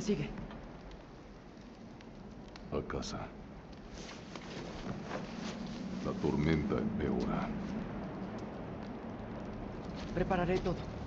¿Qué sigue? A casa. La tormenta empeora. Prepararé todo.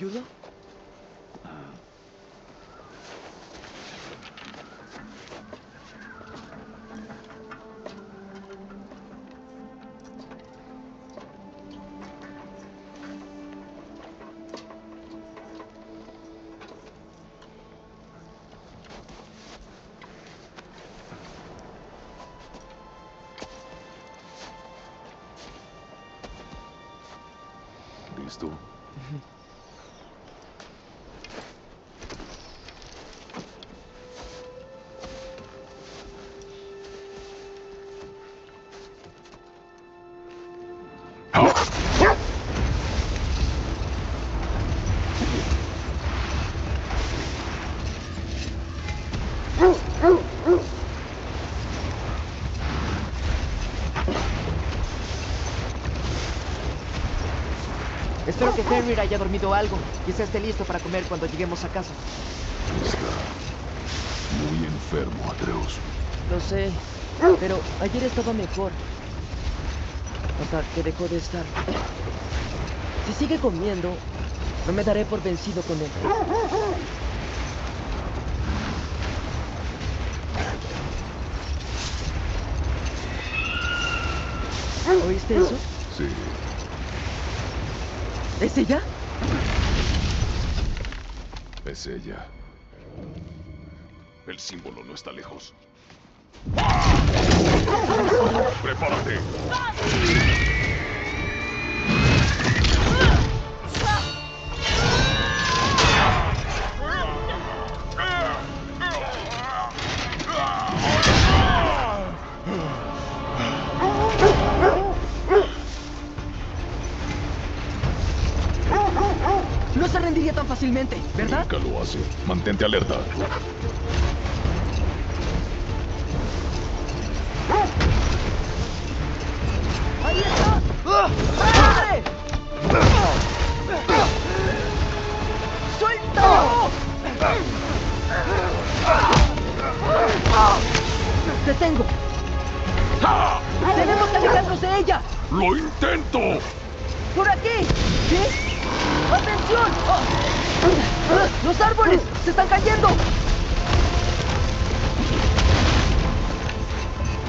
¿Te ayudo? Espero que Fenrir haya dormido algo. Quizá esté listo para comer cuando lleguemos a casa. Está muy enfermo, Atreus. Lo sé, pero ayer estaba mejor. Que dejó de estar. Si sigue comiendo, no me daré por vencido con él. ¿Oíste eso? Sí. ¿Es ella? Es ella. El símbolo no está lejos. ¡Prepárate! No se rendiría tan fácilmente, ¿verdad? Nunca lo hace. Mantente alerta.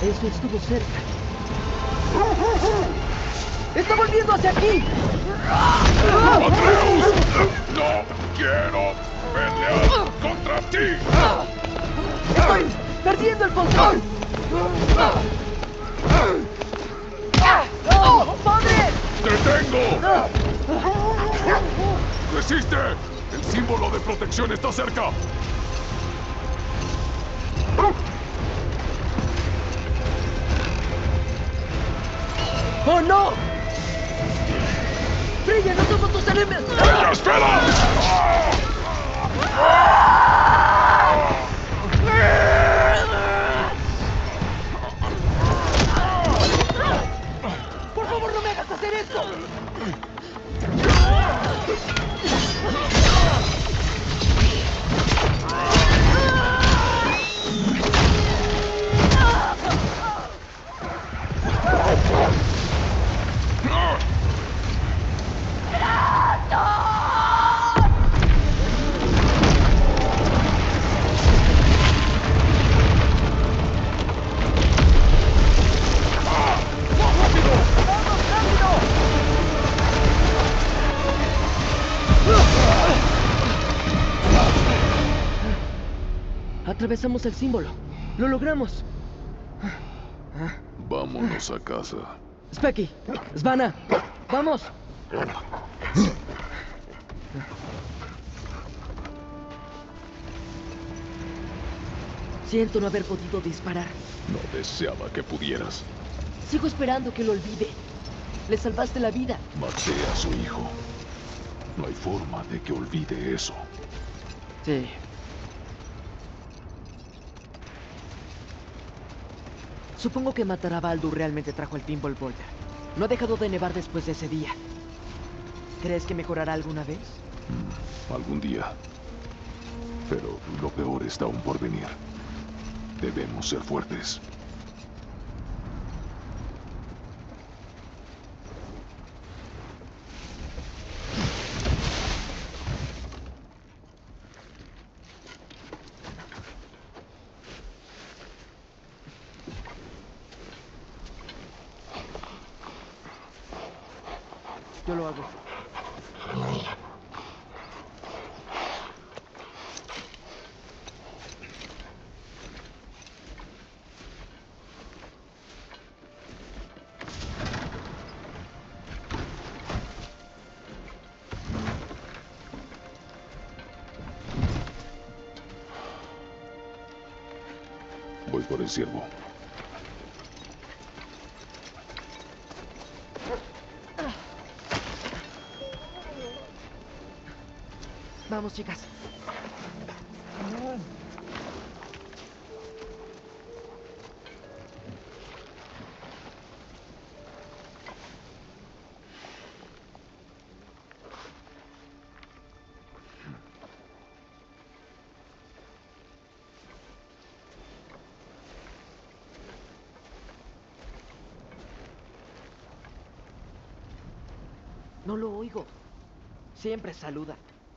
Eso estuvo cerca. ¡Está volviendo hacia aquí! ¡Atreus! ¡No quiero pelear contra ti! ¡Estoy perdiendo el control! ¡Oh, ¡Padre! ¡Te tengo! ¡Resiste! El símbolo de protección está cerca. ¡Oh, no! ¡Brilla, no somos tus enemigos! ¡Ella, espera! Atravesamos el símbolo. Lo logramos. Vámonos a casa. Specky, Svana, vamos. Siento no haber podido disparar. No deseaba que pudieras. Sigo esperando que lo olvide. Le salvaste la vida. Maté a su hijo. No hay forma de que olvide eso. Sí. Supongo que matar a Baldur realmente trajo el Pinball Boulder. No ha dejado de nevar después de ese día. ¿Crees que mejorará alguna vez? Mm, algún día. Pero lo peor está aún por venir. Debemos ser fuertes. Yo lo hago. Voy por el ciervo. Chicas. No lo oigo. Siempre saluda.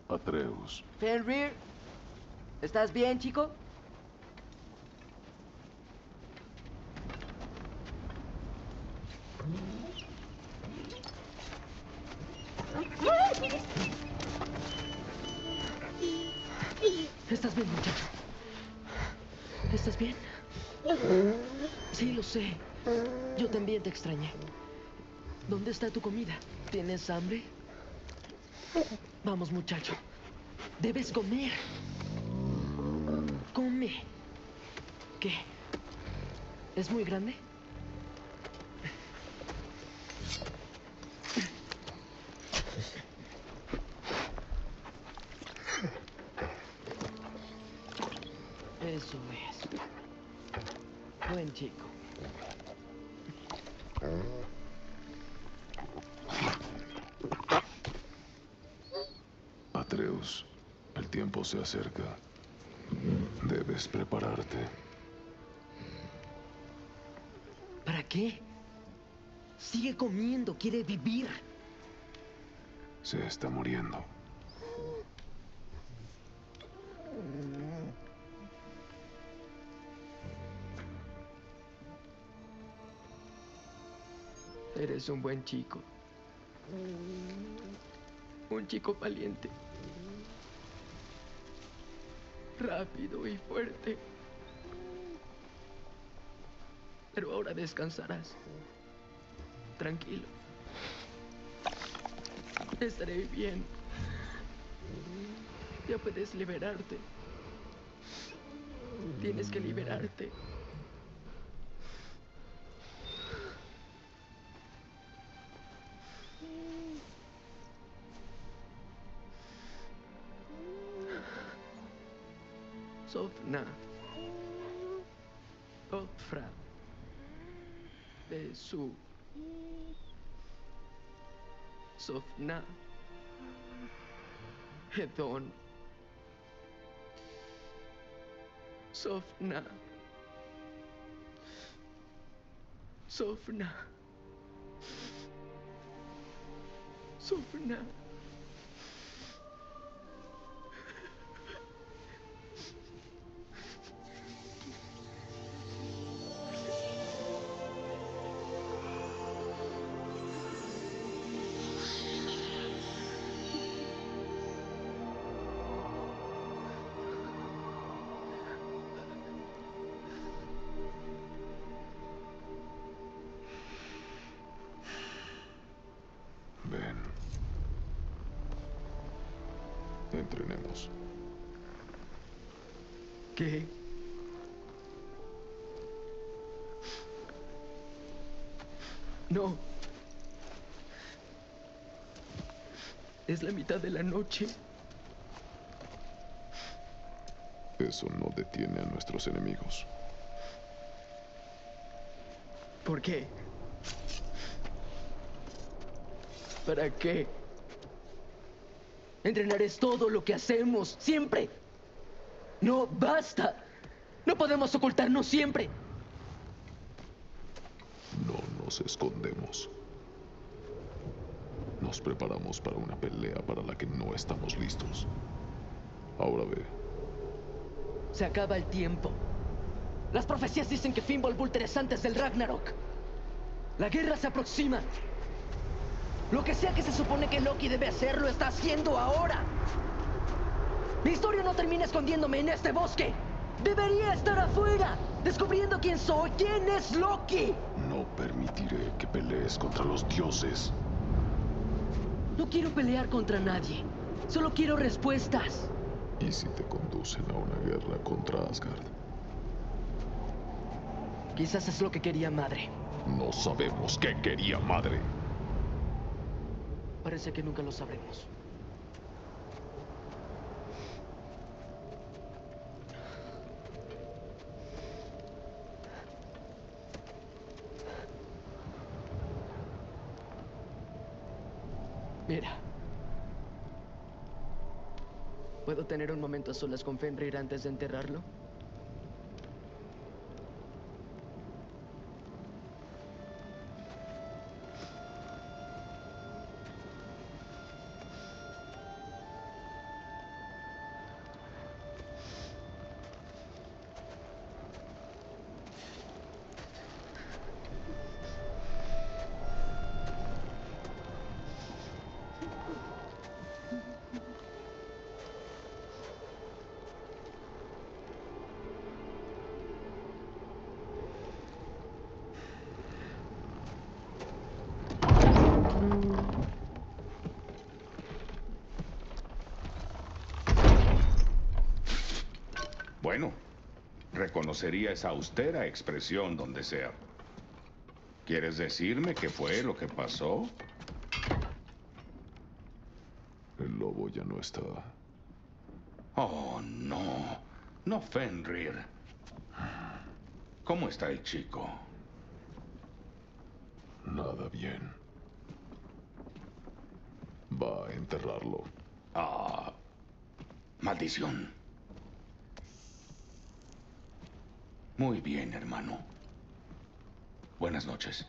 Atreus. Fenrir, ¿estás bien, chico? ¿Estás bien, muchacho? ¿Estás bien? Sí, lo sé. Yo también te extrañé. ¿Dónde está tu comida? ¿Tienes hambre? Vamos, muchacho. Debes comer. Come. ¿Qué? ¿Es muy grande? Eso es. Buen chico. El tiempo se acerca. Debes prepararte. ¿Para qué? Sigue comiendo, quiere vivir. Se está muriendo. Eres un buen chico. Un chico valiente. Rápido y fuerte. Pero ahora descansarás. Tranquilo. Estaré bien. Ya puedes liberarte. Tienes que liberarte. na. Otra de su. Sofna hedon sofna sofna sofna Entrenemos. ¿Qué? No. Es la mitad de la noche. Eso no detiene a nuestros enemigos. ¿Por qué? ¿Para qué? Entrenar es todo lo que hacemos, siempre. No, basta. No podemos ocultarnos siempre. No nos escondemos. Nos preparamos para una pelea para la que no estamos listos. Ahora ve. Se acaba el tiempo. Las profecías dicen que Fimbulvulter es antes del Ragnarok. La guerra se aproxima. Lo que sea que se supone que Loki debe hacer, lo está haciendo ahora. Mi historia no termina escondiéndome en este bosque. Debería estar afuera, descubriendo quién soy, quién es Loki. No permitiré que pelees contra los dioses. No quiero pelear contra nadie. Solo quiero respuestas. ¿Y si te conducen a una guerra contra Asgard? Quizás es lo que quería madre. No sabemos qué quería madre. Parece que nunca lo sabremos. Mira. ¿Puedo tener un momento a solas con Fenrir antes de enterrarlo? Reconocería esa austera expresión donde sea. ¿Quieres decirme qué fue lo que pasó? El lobo ya no está. Oh, no. No Fenrir. ¿Cómo está el chico? Nada bien. Va a enterrarlo. Ah. Maldición. Muy bien, hermano. Buenas noches.